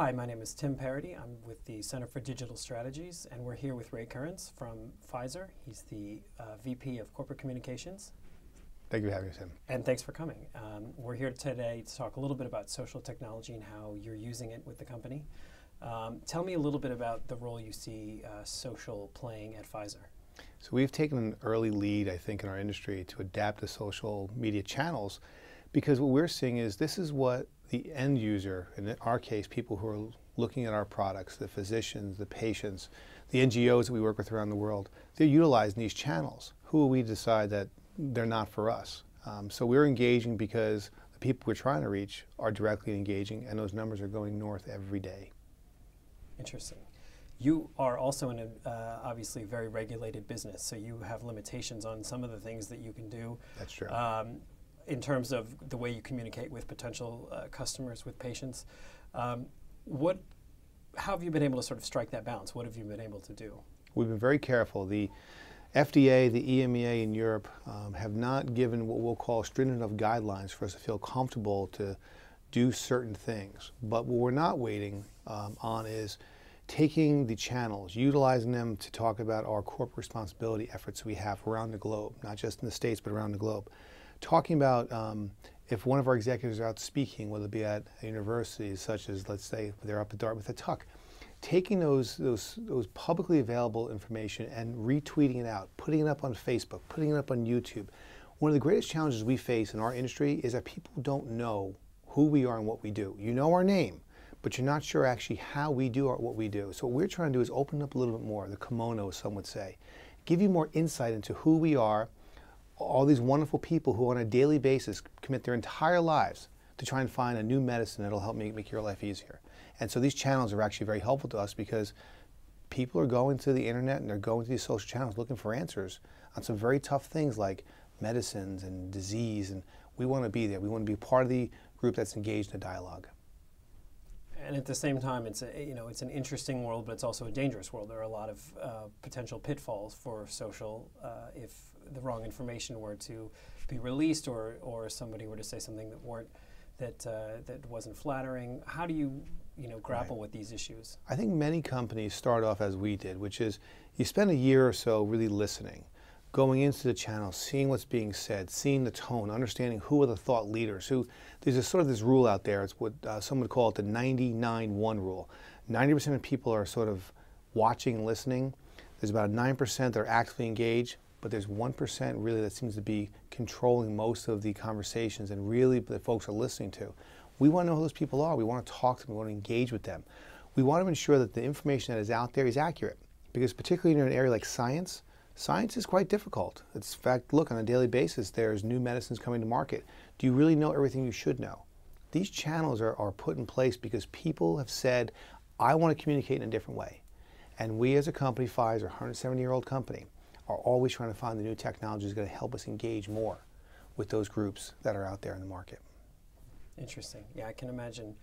Hi, my name is Tim Parody. I'm with the Center for Digital Strategies, and we're here with Ray Kerins from Pfizer. He's the uh, VP of Corporate Communications. Thank you for having us, Tim. And thanks for coming. Um, we're here today to talk a little bit about social technology and how you're using it with the company. Um, tell me a little bit about the role you see uh, social playing at Pfizer. So we've taken an early lead, I think, in our industry to adapt to social media channels because what we're seeing is this is what the end user, in our case, people who are looking at our products, the physicians, the patients, the NGOs that we work with around the world, they're utilizing these channels. Who will we decide that they're not for us? Um, so we're engaging because the people we're trying to reach are directly engaging, and those numbers are going north every day. Interesting. You are also in a uh, obviously very regulated business, so you have limitations on some of the things that you can do. That's true. Um, in terms of the way you communicate with potential uh, customers, with patients. Um, what, how have you been able to sort of strike that balance? What have you been able to do? We've been very careful. The FDA, the EMEA in Europe um, have not given what we'll call stringent enough guidelines for us to feel comfortable to do certain things. But what we're not waiting um, on is taking the channels, utilizing them to talk about our corporate responsibility efforts we have around the globe, not just in the States, but around the globe talking about um, if one of our executives are out speaking, whether it be at universities such as, let's say, they're up at Dartmouth at Tuck, taking those, those, those publicly available information and retweeting it out, putting it up on Facebook, putting it up on YouTube. One of the greatest challenges we face in our industry is that people don't know who we are and what we do. You know our name, but you're not sure actually how we do what we do. So what we're trying to do is open up a little bit more, the kimono, some would say, give you more insight into who we are, all these wonderful people who on a daily basis commit their entire lives to try and find a new medicine that'll help make, make your life easier. And so these channels are actually very helpful to us because people are going to the internet and they're going to these social channels looking for answers on some very tough things like medicines and disease. And we want to be there. We want to be part of the group that's engaged in a dialogue. And at the same time, it's a, you know it's an interesting world, but it's also a dangerous world. There are a lot of uh, potential pitfalls for social uh, if the wrong information were to be released or, or somebody were to say something that weren't that uh, that wasn't flattering. How do you you know grapple right. with these issues? I think many companies start off as we did, which is you spend a year or so really listening, going into the channel, seeing what's being said, seeing the tone, understanding who are the thought leaders. Who there's a sort of this rule out there. It's what uh, some would call it the 99-1 rule. 90% of people are sort of watching and listening. There's about 9% that are actively engaged but there's 1% really that seems to be controlling most of the conversations and really the folks are listening to. We want to know who those people are. We want to talk to them. We want to engage with them. We want to ensure that the information that is out there is accurate because particularly in an area like science, science is quite difficult. It's in fact, look, on a daily basis, there's new medicines coming to market. Do you really know everything you should know? These channels are, are put in place because people have said, I want to communicate in a different way. And we as a company, Pfizer, a 170-year-old company, are always trying to find the new technology is going to help us engage more with those groups that are out there in the market. Interesting. Yeah, I can imagine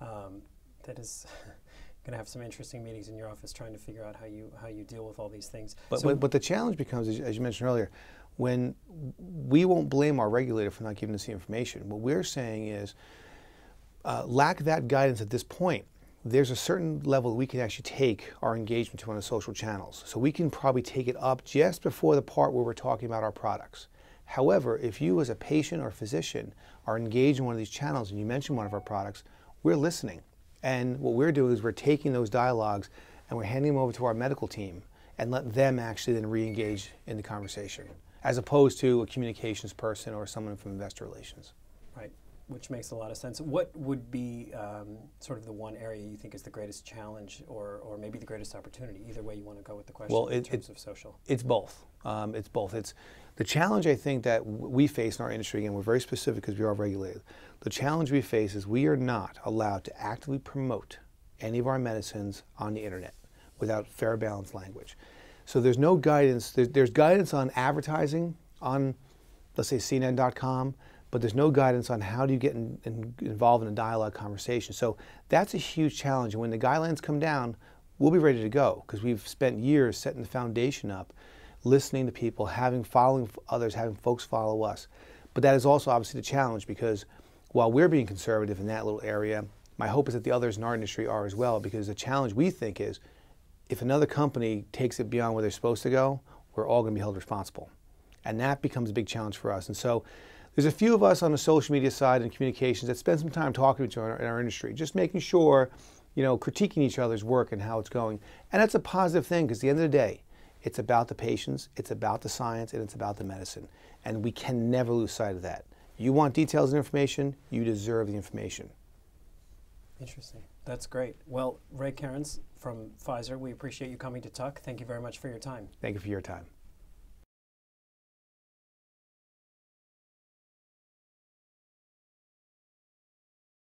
um, that is going to have some interesting meetings in your office trying to figure out how you how you deal with all these things. But so but, the challenge becomes, as, as you mentioned earlier, when we won't blame our regulator for not giving us the information. What we're saying is uh, lack that guidance at this point there's a certain level we can actually take our engagement to on the social channels. So we can probably take it up just before the part where we're talking about our products. However, if you as a patient or physician are engaged in one of these channels and you mention one of our products, we're listening. And what we're doing is we're taking those dialogues and we're handing them over to our medical team and let them actually then re-engage in the conversation, as opposed to a communications person or someone from investor relations. Right which makes a lot of sense. What would be um, sort of the one area you think is the greatest challenge or, or maybe the greatest opportunity? Either way you want to go with the question well, it, in terms it, of social. It's both. Um, it's both. It's the challenge I think that we face in our industry, again, we're very specific because we are regulated. The challenge we face is we are not allowed to actively promote any of our medicines on the internet without fair balanced language. So there's no guidance. There's, there's guidance on advertising on, let's say, CNN.com but there's no guidance on how do you get in, in, involved in a dialogue conversation. So that's a huge challenge. And when the guidelines come down, we'll be ready to go because we've spent years setting the foundation up, listening to people, having following others, having folks follow us. But that is also obviously the challenge because while we're being conservative in that little area, my hope is that the others in our industry are as well, because the challenge we think is if another company takes it beyond where they're supposed to go, we're all going to be held responsible. And that becomes a big challenge for us. And so there's a few of us on the social media side and communications that spend some time talking to each other in our industry, just making sure, you know, critiquing each other's work and how it's going. And that's a positive thing because at the end of the day, it's about the patients, it's about the science, and it's about the medicine. And we can never lose sight of that. You want details and information, you deserve the information. Interesting. That's great. Well, Ray Kerins from Pfizer, we appreciate you coming to Tuck. Thank you very much for your time. Thank you for your time.